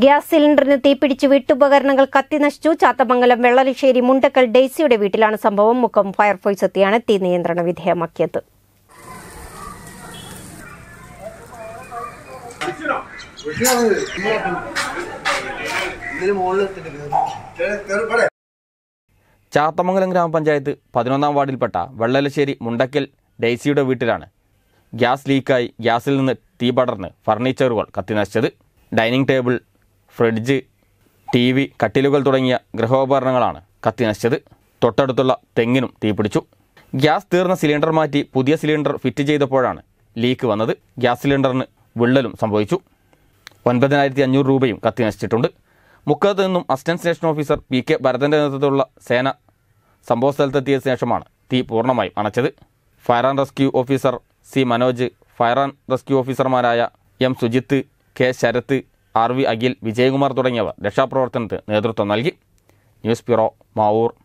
Gas സിലിണ്ടറിന് തീപിടിച്ച് വീട്ടുപകരണങ്ങൾ കത്തിനശിച്ചു. ചാത്തമംഗലം വെള്ളലിശ്ശേരി മുണ്ടക്കൽ ഡെയ്സിയുടെ വീട്ടിലാണ് സംഭവം. മുക്കം ഫയർഫോഴ്സ് എത്തിയാണ് തീ നിയന്ത്രണ വിധേയമാക്കിയത്. ചാത്തമംഗലം ഗ്രാമപഞ്ചായത്ത് പതിനൊന്നാം വാർഡിൽപ്പെട്ട വെള്ളലശ്ശേരി മുണ്ടക്കൽ ഡെയ്സിയുടെ വീട്ടിലാണ് ഗ്യാസ് ലീക്കായി ഗ്യാസിൽ നിന്ന് തീ പടർന്ന് ഫർണിച്ചറുകൾ കത്തിനശിച്ചത്. Dining table fridge T V കട്ടിലുകൾ തുടങ്ങിയ ഗൃഹോപകരണങ്ങളാണ് കത്തിനശിച്ചത് തൊട്ടടുത്തുള്ള തെങ്ങിനും തീപിടിച്ചു ഗ്യാസ് തീർന്ന സിലിണ്ടർ മാറ്റി പുതിയ സിലിണ്ടർ ഫിറ്റ് ചെയ്തപ്പോഴാണ് ലീക്ക് വന്നത്. ഗ്യാസ് സിലിണ്ടറിന് വിള്ളലും സംഭവിച്ചു. ഒൻപതിനായിരത്തി അഞ്ഞൂറ് രൂപയും കത്തിനശിച്ചിട്ടുണ്ട് മുക്കത്ത് നിന്നും assistant station officer P K ഭരതന്റെ നേതൃത്വത്തിലുള്ള സേന സംഭവസ്ഥലത്തെത്തിയ ശേഷമാണ് തീ പൂർണമായും അണച്ചത്. Fire and rescue officer C Manoj fire and rescue ഓഫീസർമാരായ M Sujith K Sarath R V Akhil Vijayakumar തുടങ്ങിയവർ രക്ഷാപ്രവർത്തനത്തിന് നേതൃത്വം നൽകി. News bureau Mavoor.